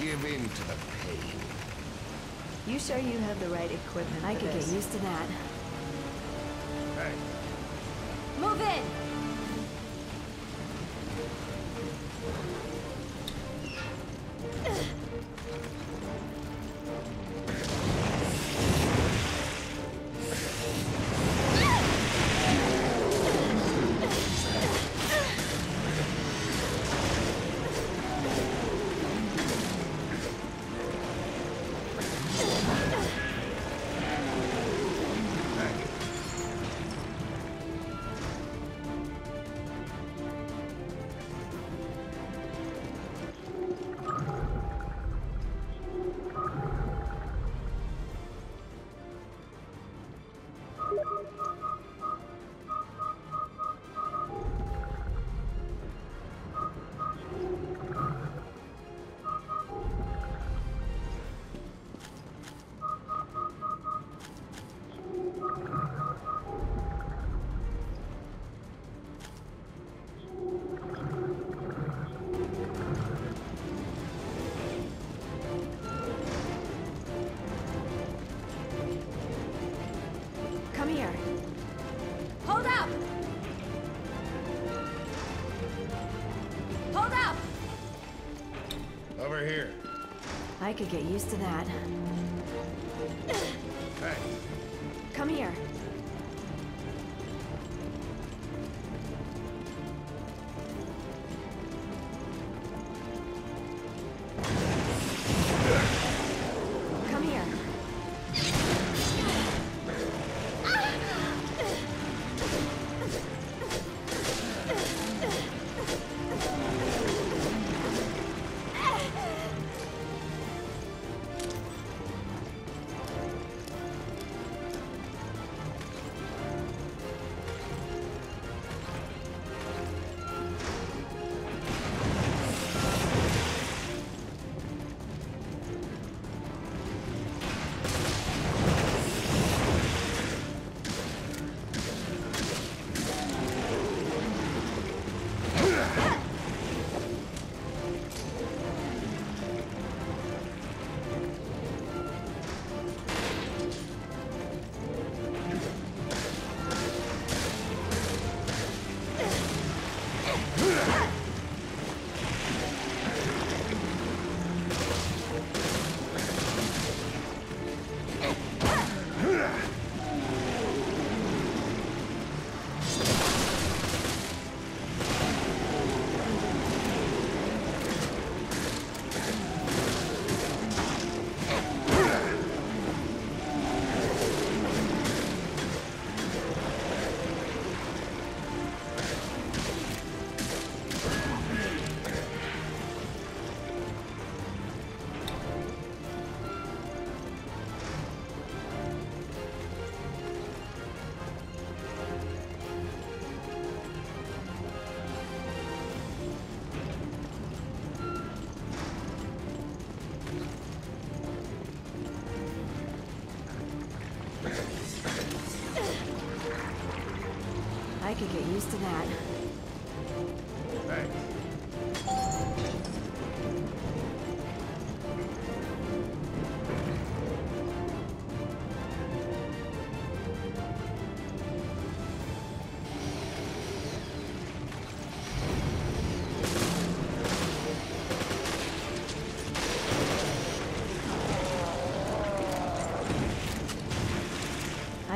Give in to the pain. You sure you have the right equipment I for could get used to that. Hey, Move in! I could get used to that.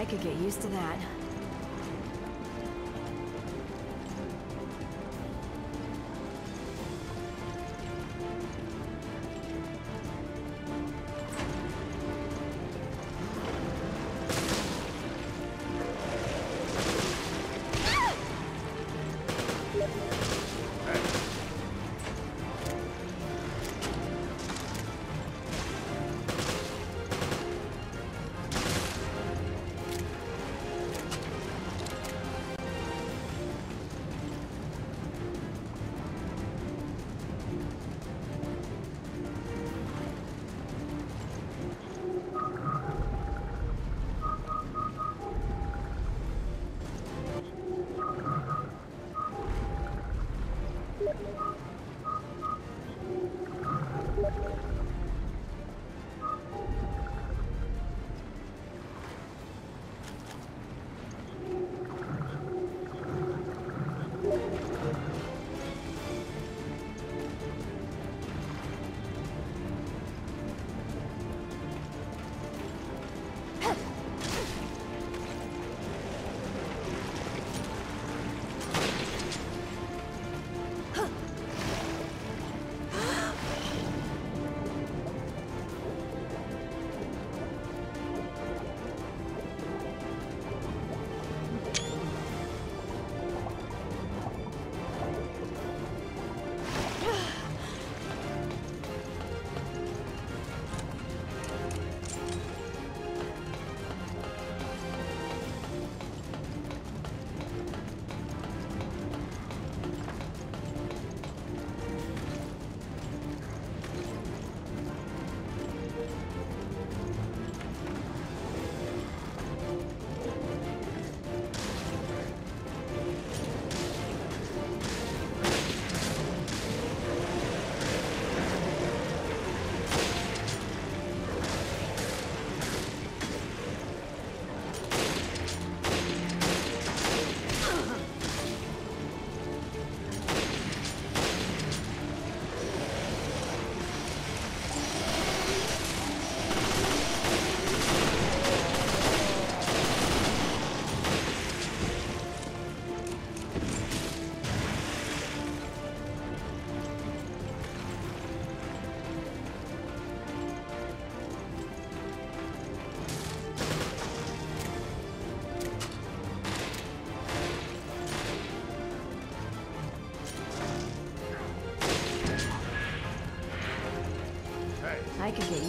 I could get used to that.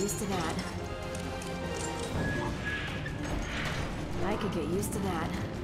Used to that. I could get used to that.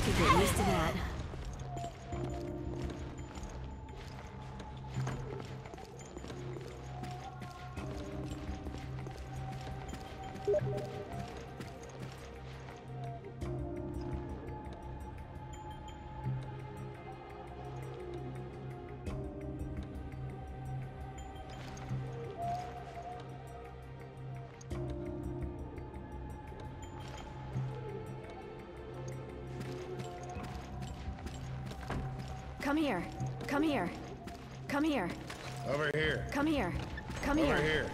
I could get used to that. Come here. Come here. Over here. Come here. Come Over here. here.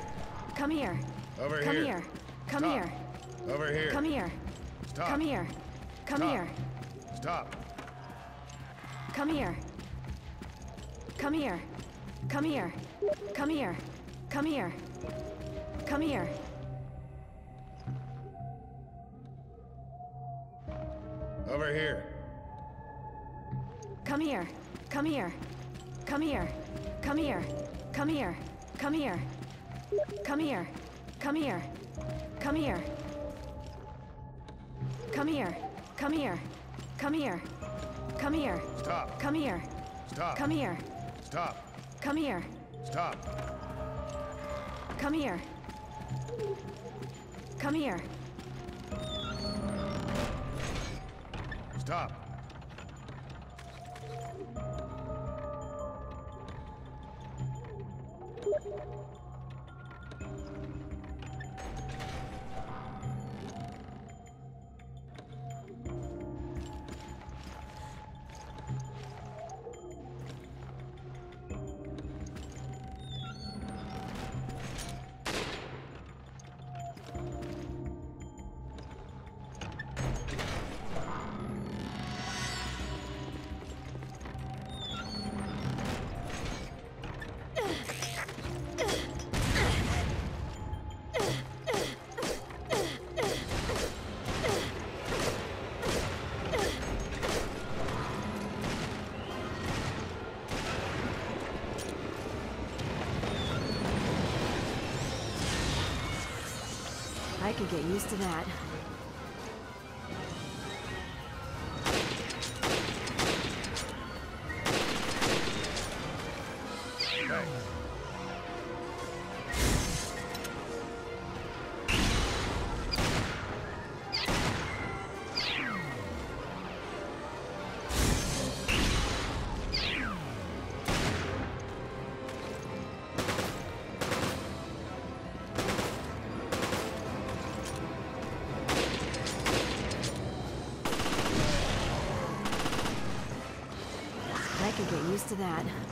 Come here. Over Come here. here. Come here. Over here. Come here. Stop. Come here. Come Stop. here. Stop. Come here. Come here. Come here. Come here. Come here. Come here. Over here. Come here. Come here. Come here. Come here. Come here. Come here. Come here. Come here. Come here. Come here. Come here. Come here. Come here. Stop. Come here. Stop. Come here. Stop. Come here. Stop. Come here. Come here. Stop. Could get used to that. To that.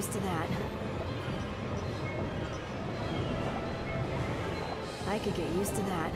Used to that. I could get used to that.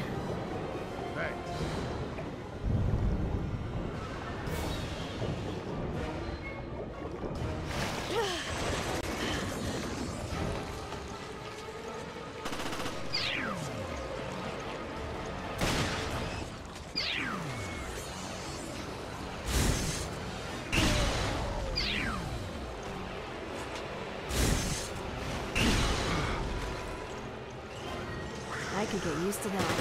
Used to that.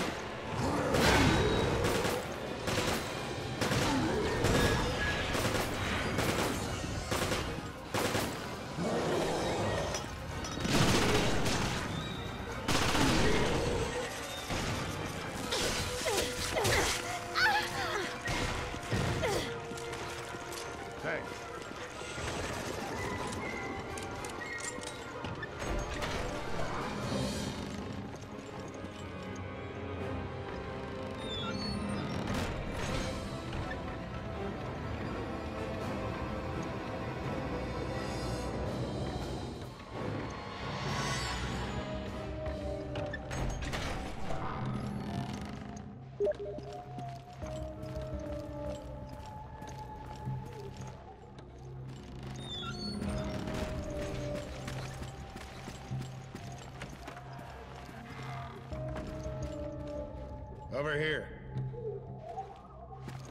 Over here.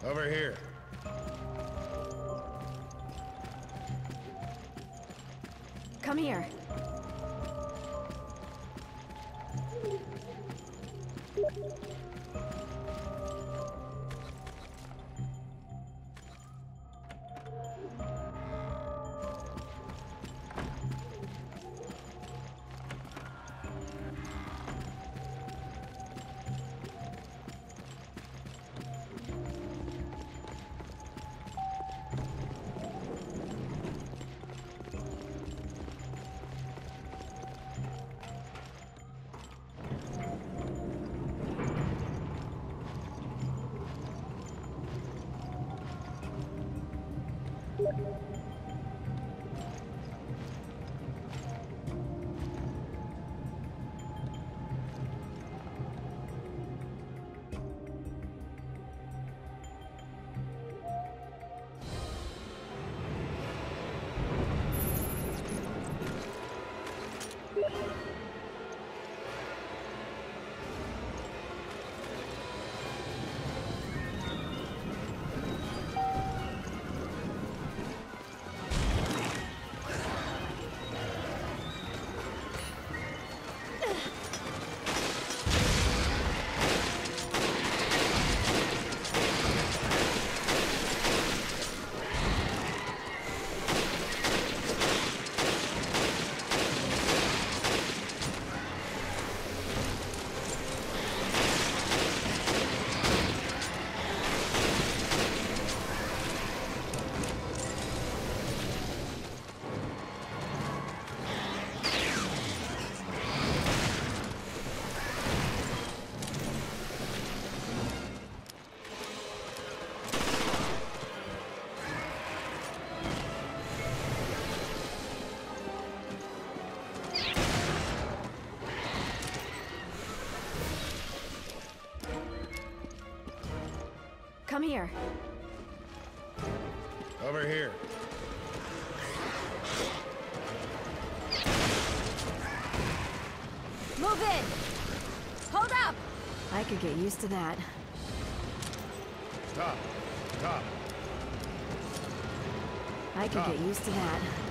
Over here. Come here. Over here. Move in! Hold up! I could get used to that. Top. Top. I could get used to that.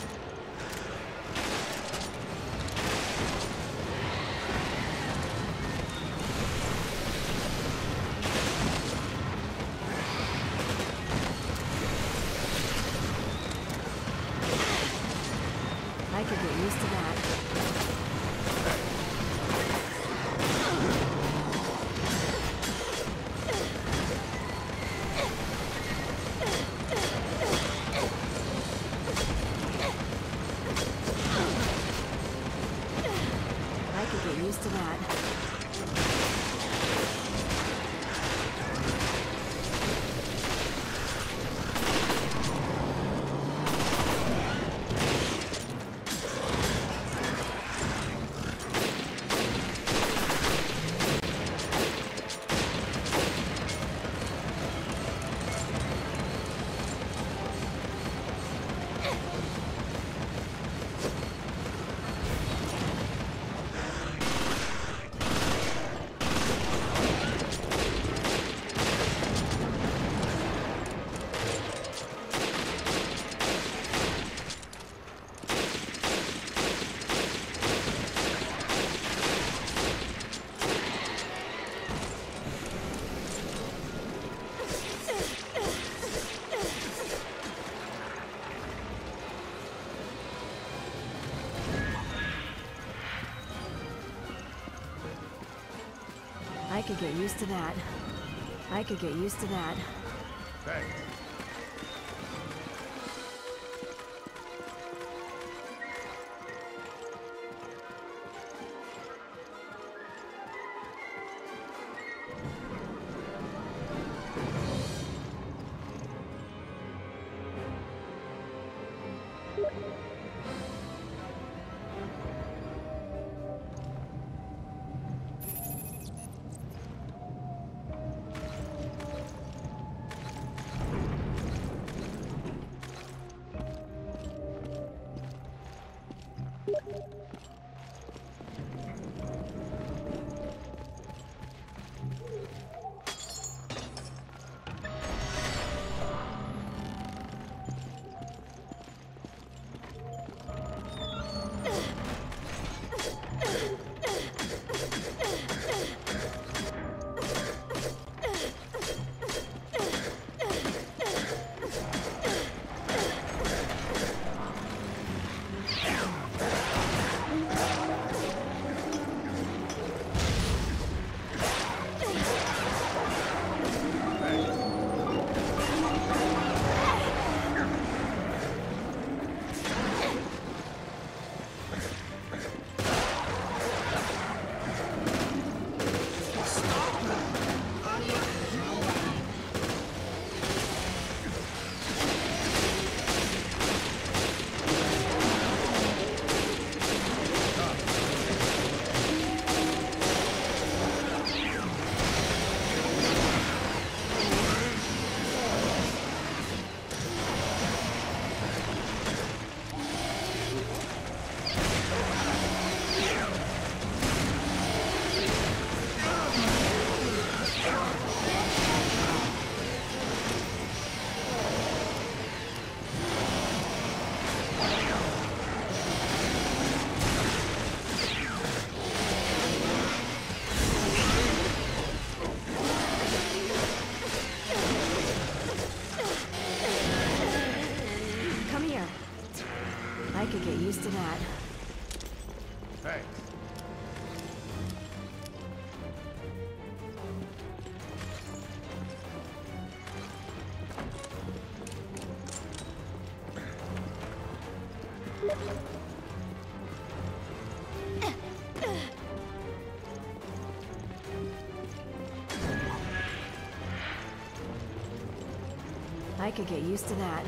Get used to that. I could get used to that. I could get used to that.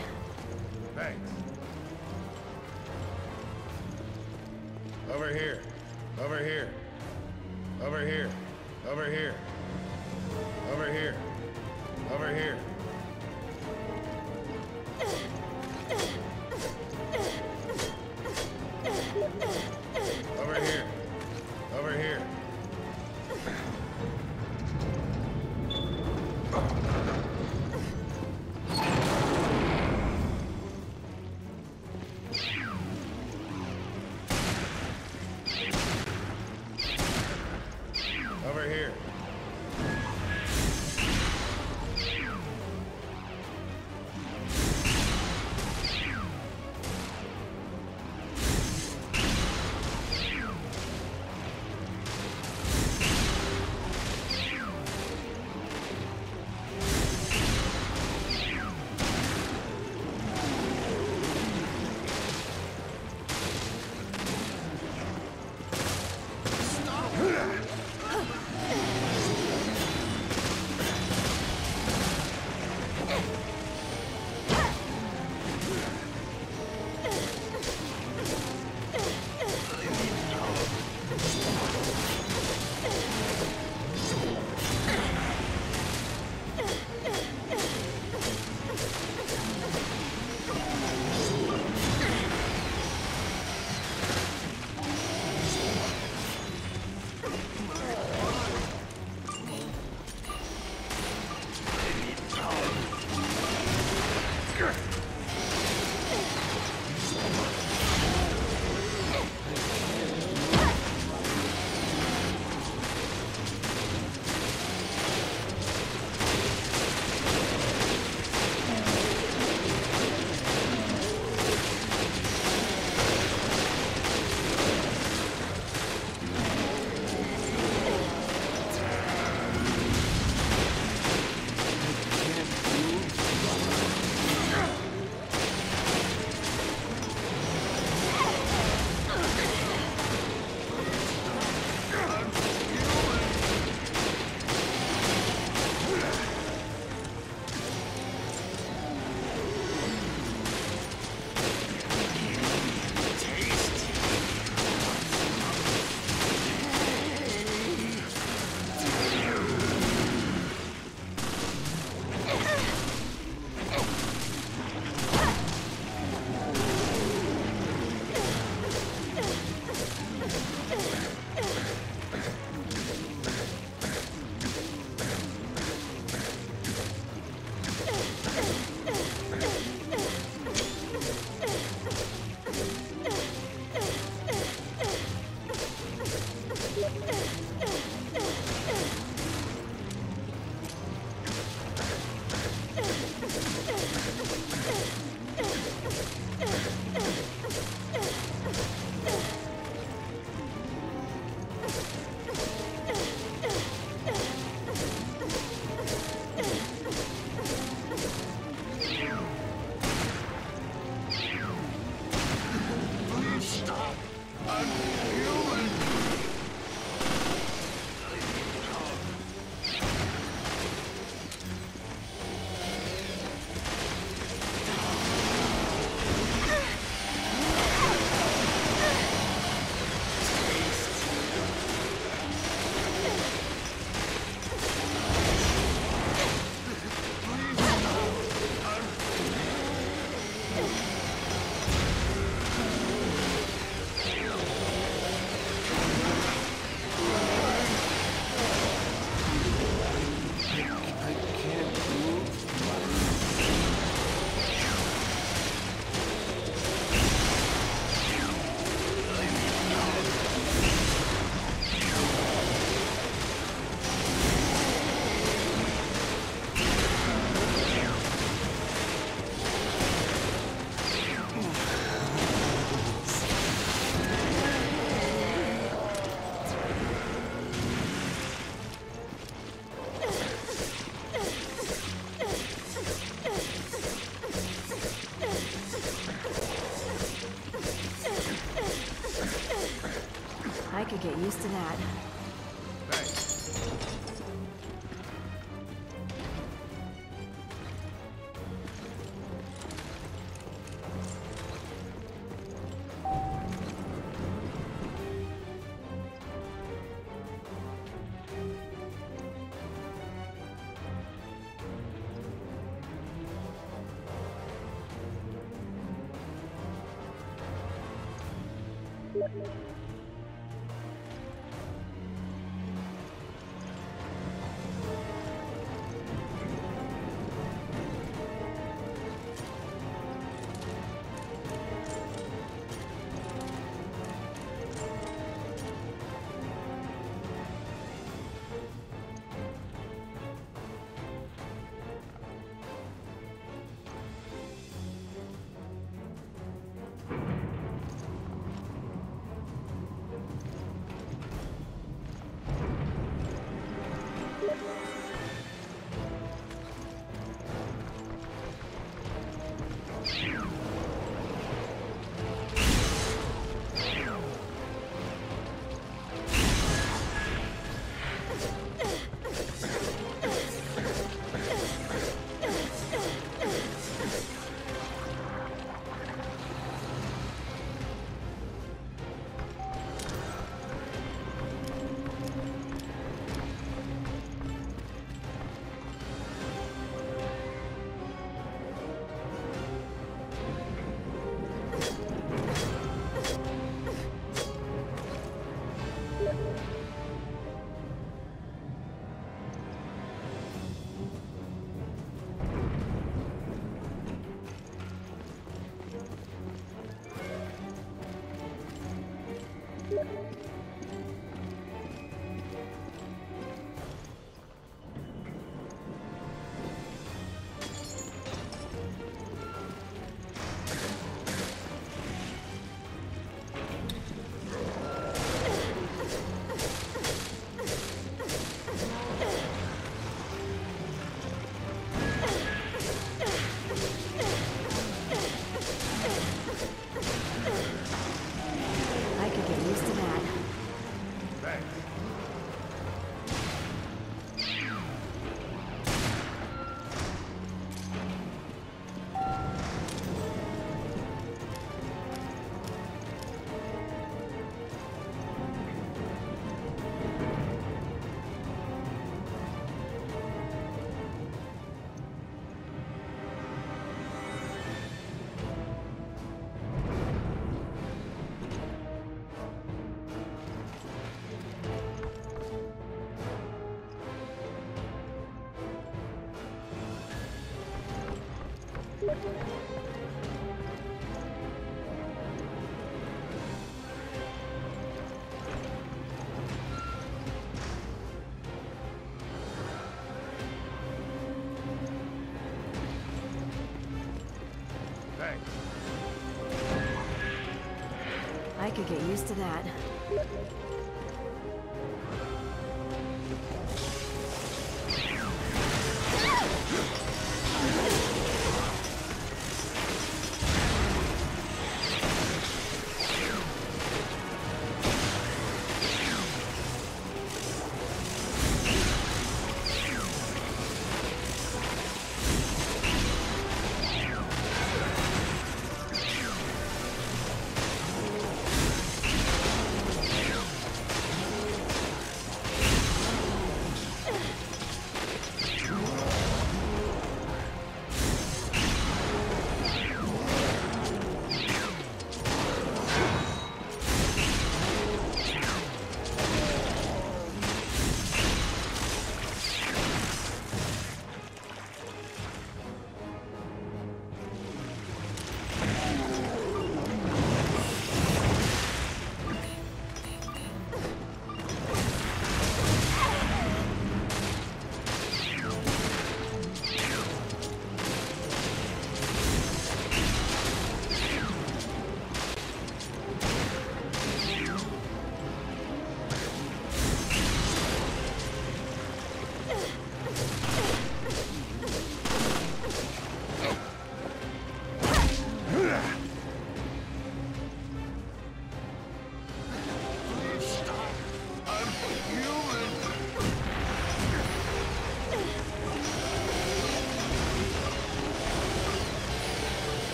Used to that.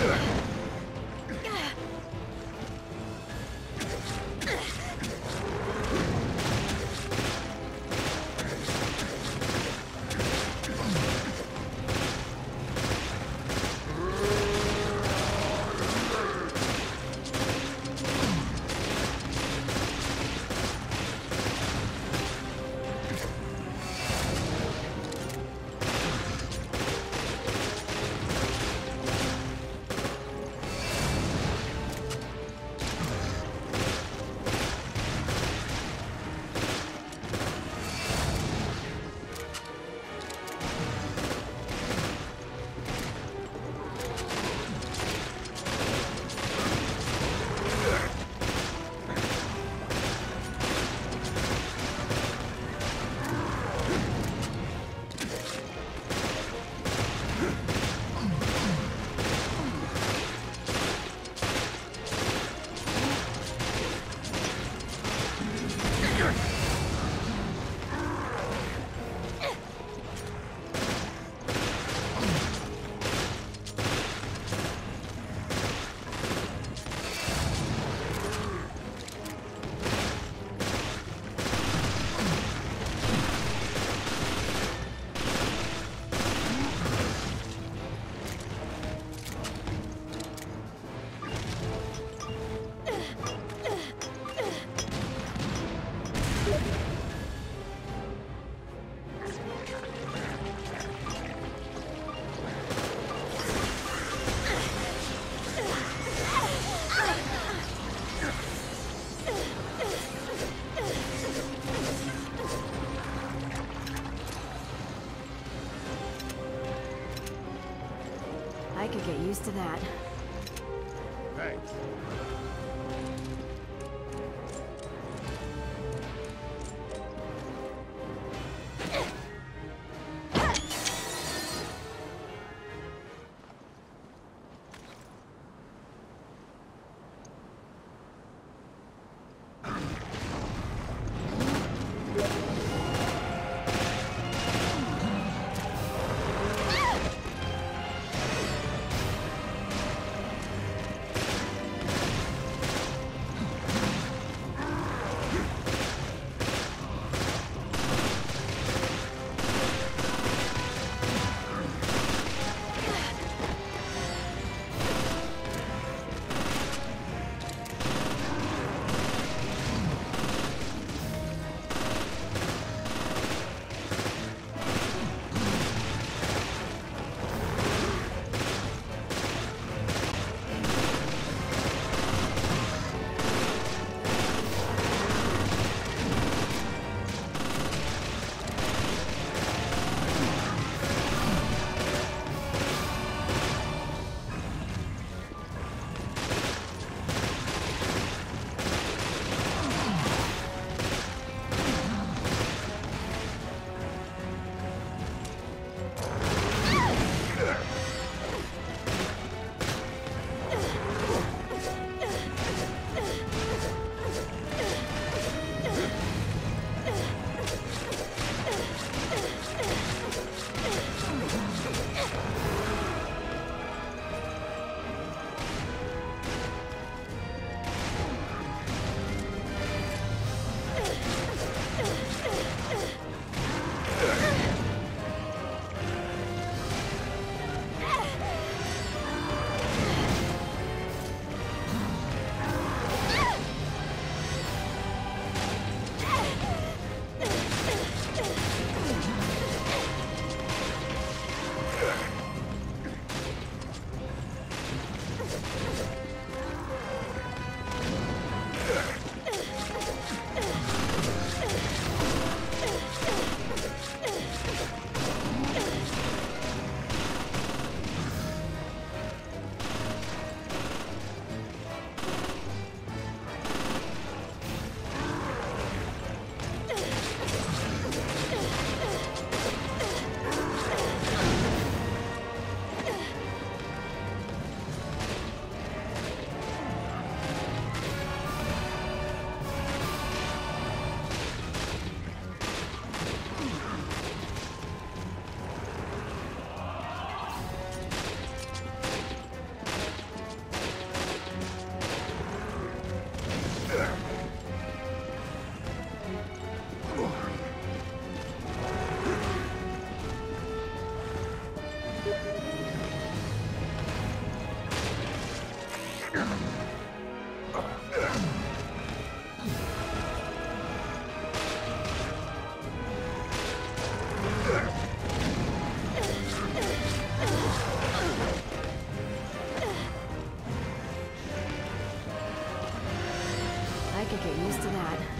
Ugh. To that. Could get used to that.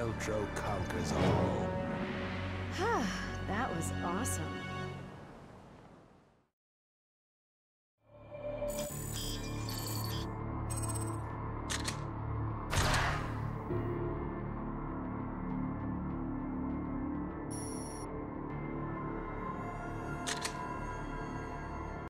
Veltro conquers all.